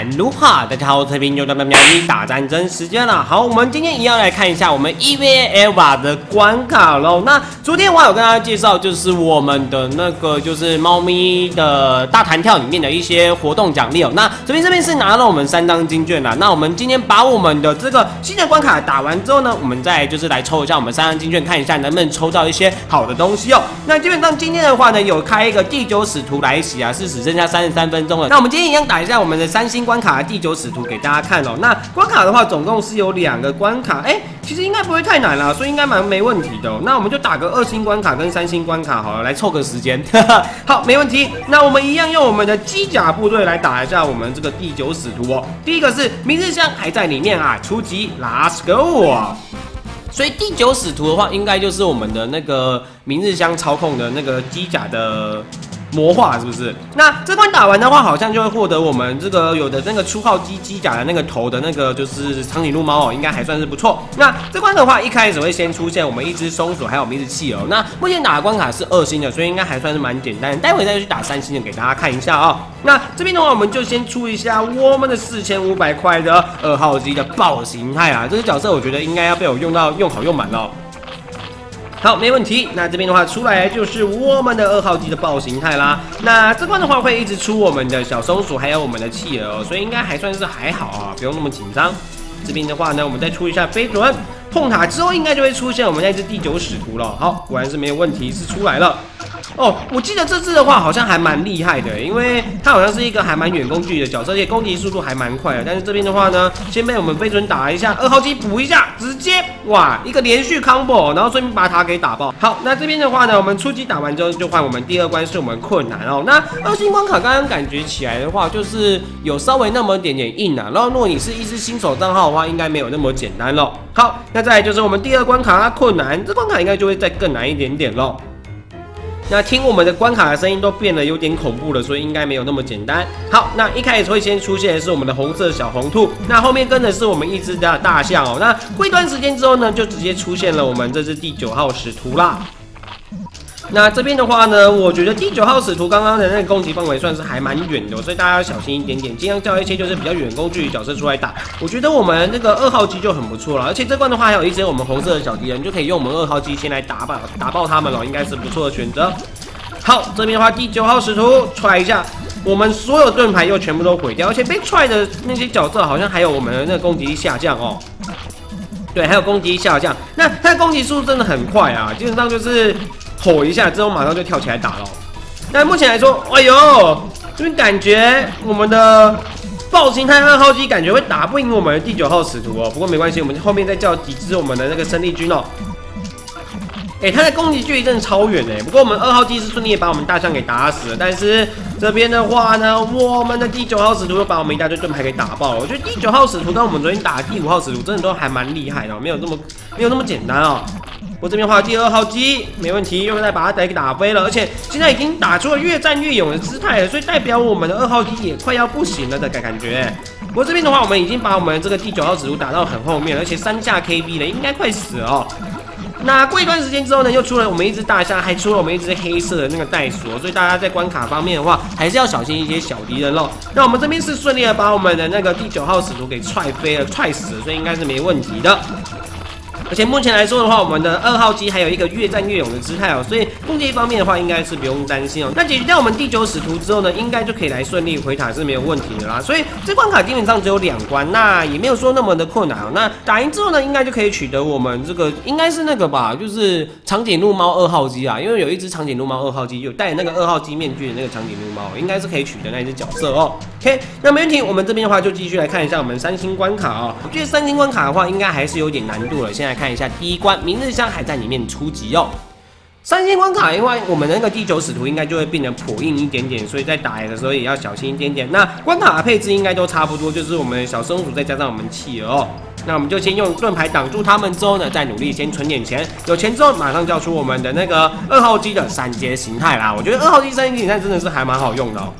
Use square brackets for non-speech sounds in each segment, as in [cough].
兰如哈，大家好，我是平又到喵喵咪打战争时间了。好，我们今天一样来看一下我们 EVA EVA 的关卡喽。那昨天我有跟大家介绍，就是我们的那个就是猫咪的大弹跳里面的一些活动奖励哦。那这边这边是拿了我们三张金券啦。那我们今天把我们的这个新的关卡打完之后呢，我们再就是来抽一下我们三张金券，看一下能不能抽到一些好的东西哦。那基本上今天的话呢，有开一个第九使徒来袭啊，是只剩下三十三分钟了。那我们今天一样打一下我们的三星关卡的第九使徒给大家看哦。那关卡的话，总共是有两个关卡，哎，其实应该不会太难啦，所以应该蛮没问题的。那我们就打个二星关卡跟三星关卡好了，来凑个时间。[laughs] 好，没问题。那我们一样用我们的机甲部队来打一下我们这个第九使徒哦。第一个是明日香还在里面啊，初级，Let's go 啊！所以第九使徒的话，应该就是我们的那个明日香操控的那个机甲的。魔化是不是？那这关打完的话，好像就会获得我们这个有的那个初号机机甲的那个头的那个就是长颈鹿猫哦，应该还算是不错。那这关的话，一开始会先出现我们一只松鼠，还有我们一只企鹅。那目前打的关卡是二星的，所以应该还算是蛮简单。待会再去打三星的，给大家看一下啊。那这边的话，我们就先出一下我们的四千五百块的二号机的豹形态啊。这个角色我觉得应该要被我用到用好用满了。好，没问题。那这边的话出来就是我们的二号机的暴形态啦。那这关的话会一直出我们的小松鼠，还有我们的企鹅，所以应该还算是还好啊，不用那么紧张。这边的话呢，我们再出一下飞轮碰塔之后，应该就会出现我们那只第九使徒了。好，果然是没有问题，是出来了。哦，我记得这只的话好像还蛮厉害的，因为它好像是一个还蛮远攻距的角色，而且攻击速度还蛮快的。但是这边的话呢，先被我们飞准打一下，二号机补一下，直接哇一个连续 combo，然后顺便把塔给打爆。好，那这边的话呢，我们初级打完之后就换我们第二关是我们困难哦。那二星关卡刚刚感觉起来的话，就是有稍微那么一点点硬啊。然后如果你是一只新手账号的话，应该没有那么简单了。好，那再来就是我们第二关卡困难，这关卡应该就会再更难一点点喽。那听我们的关卡的声音都变得有点恐怖了，所以应该没有那么简单。好，那一开始会先出现的是我们的红色小红兔，那后面跟的是我们一只的大象哦。那过一段时间之后呢，就直接出现了我们这只第九号使徒啦。那这边的话呢，我觉得第九号使徒刚刚的那个攻击范围算是还蛮远的，所以大家要小心一点点，尽量叫一些就是比较远攻距离角色出来打。我觉得我们那个二号机就很不错了，而且这关的话还有一些我们红色的小敌人，就可以用我们二号机先来打爆打爆他们了，应该是不错的选择。好，这边的话第九号使徒踹一下，我们所有盾牌又全部都毁掉，而且被踹的那些角色好像还有我们的那个攻击力下降哦。对，还有攻击力下降，那他的攻击速度真的很快啊，基本上就是。吼一下之后，马上就跳起来打了。但目前来说，哎呦，这边感觉我们的暴形态二号机感觉会打不赢我们的第九号使徒哦。不过没关系，我们后面再叫几只我们的那个生力军哦。哎，他的攻击距离真的超远哎。不过我们二号机是顺利把我们大象给打死了，但是这边的话呢，我们的第九号使徒又把我们一大堆盾牌给打爆了。我觉得第九号使徒跟我们昨天打的第五号使徒真的都还蛮厉害的，没有那么没有那么简单哦。我这边画第二号机没问题，又在把它给打飞了，而且现在已经打出了越战越勇的姿态了，所以代表我们的二号机也快要不行了的感感觉。不过这边的话，我们已经把我们这个第九号指路打到很后面，而且三下 KB 了，应该快死了。那过一段时间之后呢，又出了我们一只大象，还出了我们一只黑色的那个袋鼠，所以大家在关卡方面的话，还是要小心一些小敌人喽。那我们这边是顺利的把我们的那个第九号使徒给踹飞了、踹死了，所以应该是没问题的。而且目前来说的话，我们的二号机还有一个越战越勇的姿态哦，所以攻击方面的话，应该是不用担心哦。那解决掉我们第九使徒之后呢，应该就可以来顺利回塔是没有问题的啦。所以这关卡基本上只有两关，那也没有说那么的困难哦。那打赢之后呢，应该就可以取得我们这个应该是那个吧，就是长颈鹿猫二号机啊，因为有一只长颈鹿猫二号机有戴那个二号机面具的那个长颈鹿猫，应该是可以取得那只角色哦。OK，那没问题，我们这边的话就继续来看一下我们三星关卡啊。我觉得三星关卡的话，应该还是有点难度了。现在。看一下第一关，明日香还在里面初级哦。三星关卡，因为我们那个第九使徒应该就会变得颇硬一点点，所以在打的时候也要小心一点点。那关卡的配置应该都差不多，就是我们小松鼠再加上我们企鹅。那我们就先用盾牌挡住他们，之后呢再努力先存点钱，有钱之后马上叫出我们的那个二号机的三阶形态啦。我觉得二号机三阶形态真的是还蛮好用的哦，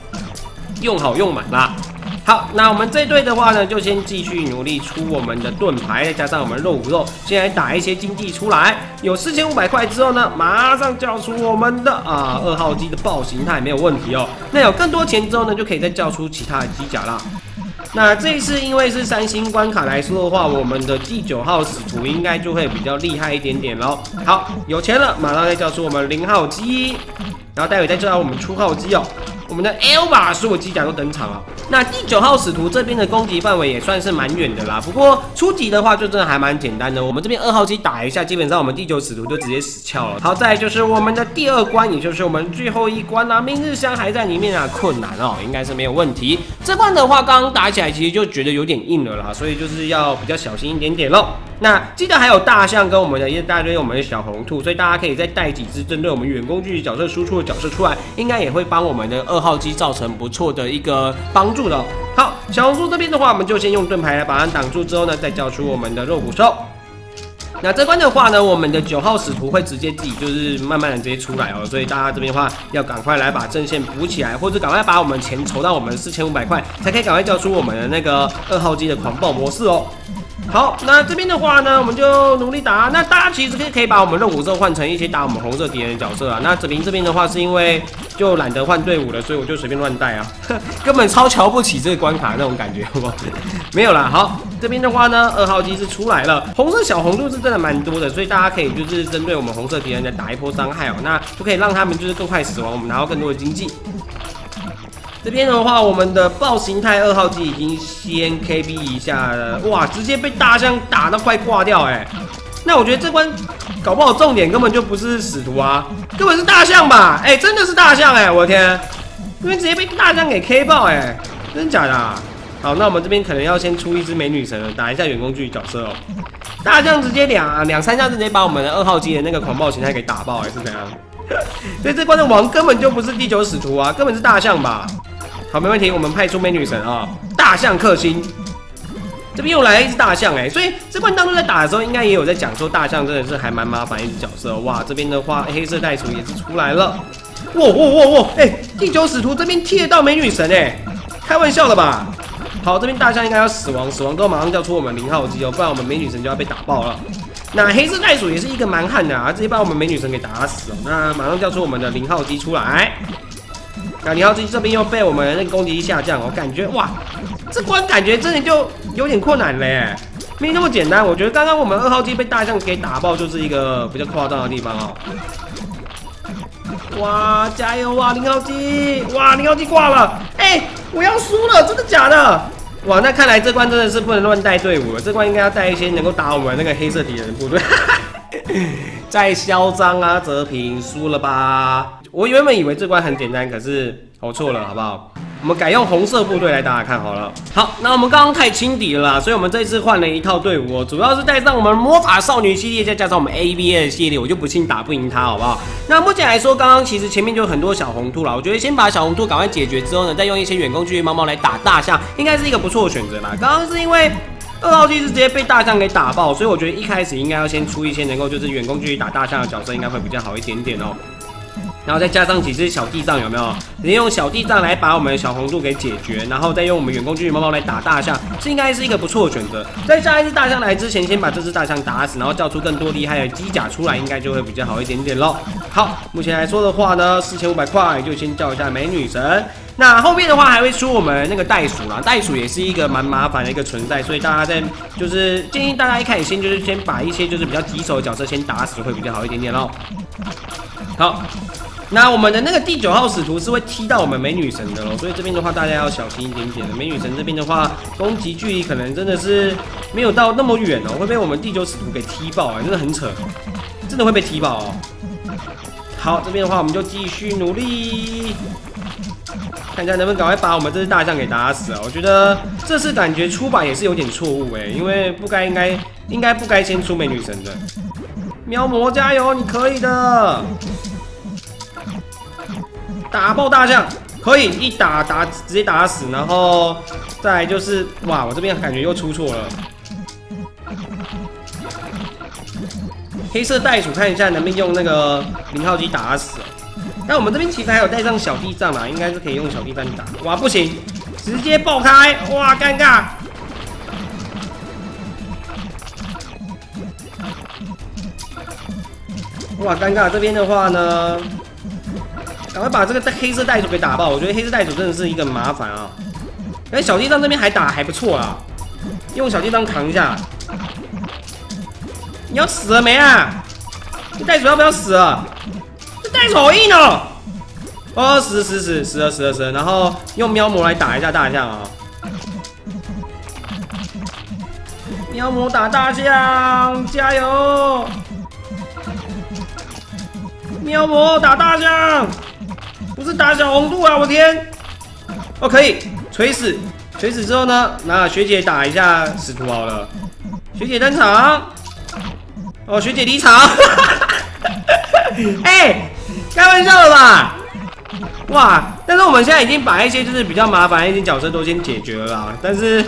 用好用满啦。好，那我们这队的话呢，就先继续努力出我们的盾牌，再加上我们肉骨肉，先来打一些经济出来。有四千五百块之后呢，马上叫出我们的啊二号机的豹形态，没有问题哦。那有更多钱之后呢，就可以再叫出其他的机甲啦。那这一次因为是三星关卡来说的话，我们的第九号使徒应该就会比较厉害一点点喽。好，有钱了，马上再叫出我们零号机，然后待会再叫我们初号机哦。我们的 L 把所有机甲都登场了。那第九号使徒这边的攻击范围也算是蛮远的啦。不过初级的话就真的还蛮简单的。我们这边二号机打一下，基本上我们第九使徒就直接死翘了。好，再就是我们的第二关，也就是我们最后一关啦。明日香还在里面啊，困难哦，应该是没有问题。这关的话，刚刚打起来其实就觉得有点硬了啦，所以就是要比较小心一点点喽。那记得还有大象跟我们的一大堆我们的小红兔，所以大家可以再带几只针对我们远攻距离角色输出的角色出来，应该也会帮我们的二号机造成不错的一个帮助的。好，小红书这边的话，我们就先用盾牌来把它挡住，之后呢，再叫出我们的肉骨兽。那这关的话呢，我们的九号使徒会直接自己就是慢慢的直接出来哦，所以大家这边的话要赶快来把阵线补起来，或者赶快把我们钱筹到我们四千五百块，才可以赶快叫出我们的那个二号机的狂暴模式哦。好，那这边的话呢，我们就努力打。那大家其实可以可以把我们肉骨兽换成一些打我们红色敌人的角色啊。那子明这边的话，是因为就懒得换队伍了，所以我就随便乱带啊，根本超瞧不起这个关卡那种感觉，好不好？没有啦。好，这边的话呢，二号机是出来了，红色小红兔是真的蛮多的，所以大家可以就是针对我们红色敌人来打一波伤害哦，那就可以让他们就是更快死亡，我们拿到更多的经济。这边的话，我们的豹形态二号机已经先 KB 一下了，哇，直接被大象打到快挂掉哎！那我觉得这关搞不好重点根本就不是使徒啊，根本是大象吧？哎，真的是大象哎！我的天，这边直接被大象给 K 爆哎，真的假的？好，那我们这边可能要先出一只美女神打一下远攻距离角色哦。大象直接两两三下直接把我们的二号机的那个狂暴形态给打爆，还是怎样？所以这关的王根本就不是地球使徒啊，根本是大象吧？好，没问题，我们派出美女神啊，大象克星。这边又来了一只大象哎，所以这关当中在打的时候，应该也有在讲说大象真的是还蛮麻烦一只角色哇。这边的话，黑色袋鼠也是出来了，哇哇哇哇，哎，第九使徒这边贴到美女神哎，开玩笑了吧？好，这边大象应该要死亡，死亡之后马上叫出我们零号机哦，不然我们美女神就要被打爆了。那黑色袋鼠也是一个蛮悍的啊，直接把我们美女神给打死了。那马上叫出我们的零号机出来。那零号机这边又被我们那攻击下降，我感觉哇，这关感觉真的就有点困难嘞，没那么简单。我觉得刚刚我们二号机被大象给打爆，就是一个比较夸张的地方哦。哇，加油啊，零号机！哇，零号机挂了，哎，我要输了，真的假的？哇，那看来这关真的是不能乱带队伍了，这关应该要带一些能够打我们那个黑色敌人部队。[laughs] 再嚣张啊，泽平输了吧？我原本以为这关很简单，可是我错了，好不好？我们改用红色部队来打打看好了。好，那我们刚刚太轻敌了啦，所以我们这次换了一套队伍，主要是带上我们魔法少女系列，再加上我们 A B A 系列，我就不信打不赢他，好不好？那目前来说，刚刚其实前面就有很多小红兔了，我觉得先把小红兔赶快解决之后呢，再用一些远攻巨猫猫来打大象，应该是一个不错的选择啦。刚刚是因为。二号机是直接被大象给打爆，所以我觉得一开始应该要先出一些能够就是远攻距离打大象的角色，应该会比较好一点点哦。然后再加上几只小地藏，有没有？直接用小地藏来把我们的小红兔给解决，然后再用我们远攻距离猫猫来打大象，这应该是一个不错的选择。在下一只大象来之前，先把这只大象打死，然后叫出更多厉害的机甲出来，应该就会比较好一点点喽。好，目前来说的话呢，四千五百块就先叫一下美女神。那后面的话还会出我们那个袋鼠啦，袋鼠也是一个蛮麻烦的一个存在，所以大家在就是建议大家一开始先就是先把一些就是比较棘手的角色先打死会比较好一点点喽。好，那我们的那个第九号使徒是会踢到我们美女神的喽，所以这边的话大家要小心一点点的。美女神这边的话攻击距离可能真的是没有到那么远哦，会被我们第九使徒给踢爆啊，真的很扯，真的会被踢爆哦。好，这边的话我们就继续努力。看一下能不能赶快把我们这只大象给打死啊！我觉得这次感觉出版也是有点错误哎，因为不该应该应该不该先出美女神的。喵魔加油，你可以的！打爆大象，可以一打打直接打死，然后再就是哇，我这边感觉又出错了。黑色袋鼠，看一下能不能用那个零号机打死。那我们这边其实还有带上小地藏啦，应该是可以用小地藏打。哇，不行，直接爆开！哇，尴尬！哇，尴尬！这边的话呢，赶快把这个黑色袋鼠给打爆。我觉得黑色袋鼠真的是一个麻烦啊。哎，小地藏这边还打还不错啊，用小地藏扛一下。你要死了没啊？这袋鼠要不要死啊？这袋鼠好硬哦！哦，死死死死了死了死了，然后用喵魔来打一下大象啊！喵魔打大象，加油！喵魔打大象，不是打小红兔啊！我天！哦，可以锤死，锤死之后呢，那学姐打一下使徒好了。学姐登场。哦，学姐离场。[laughs] 哎，开玩笑了吧？哇！但是我们现在已经把一些就是比较麻烦一些角色都先解决了啦。但是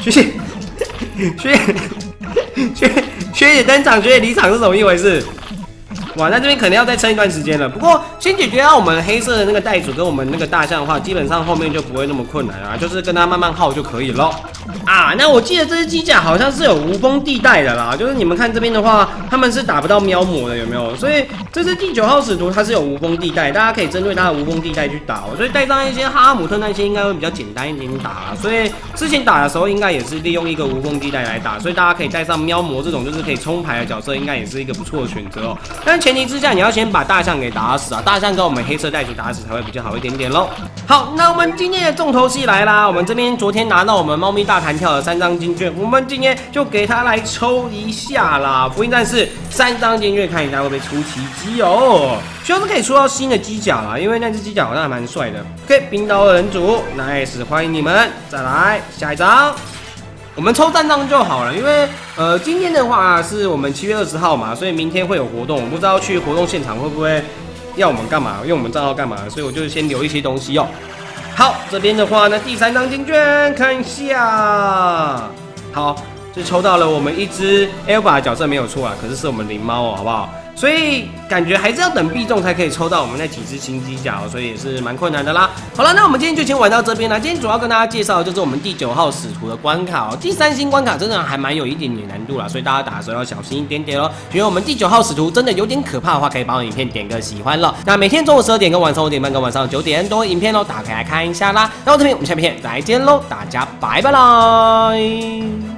学姐，[laughs] 学 [laughs] 姐，学学姐登场，学姐离场是怎么一回事？哇，那这边肯定要再撑一段时间了。不过先解决掉我们黑色的那个袋鼠跟我们那个大象的话，基本上后面就不会那么困难啊，就是跟它慢慢耗就可以了。啊，那我记得这只机甲好像是有无风地带的啦，就是你们看这边的话，他们是打不到喵魔的，有没有？所以这只第九号使徒，它是有无风地带，大家可以针对它的无风地带去打。所以带上一些哈姆特那些应该会比较简单一点打。所以之前打的时候应该也是利用一个无风地带来打，所以大家可以带上喵魔这种就是可以冲牌的角色，应该也是一个不错的选择哦。但前提之下，你要先把大象给打死啊！大象跟我们黑色袋鼠打死才会比较好一点点喽。好，那我们今天的重头戏来啦！我们这边昨天拿到我们猫咪大弹跳的三张金券，我们今天就给它来抽一下啦！福音战士三张金券，看一下会不会出奇迹哦！希望是可以出到新的机甲啦，因为那只机甲好像还蛮帅的。OK，冰刀二人组，nice，欢迎你们！再来下一张。我们抽三张就好了，因为呃，今天的话是我们七月二十号嘛，所以明天会有活动，我不知道去活动现场会不会要我们干嘛，用我们账号干嘛，所以我就先留一些东西哦。好，这边的话呢，第三张金券看一下，好，就抽到了我们一只 Alpha 角色没有错啊，可是是我们灵猫哦，好不好？所以感觉还是要等必中才可以抽到我们那几只新机甲哦，所以也是蛮困难的啦。好了，那我们今天就先玩到这边了。今天主要跟大家介绍的就是我们第九号使徒的关卡哦。第三星关卡真的还蛮有一点点难度啦，所以大家打的时候要小心一点点哦。觉得我们第九号使徒真的有点可怕的话，可以帮我影片点个喜欢了。那每天中午十二点跟晚上五点半跟晚上九点都有影片哦，打开来看一下啦。那我这边我们下片再见喽，大家拜拜啦。[laughs]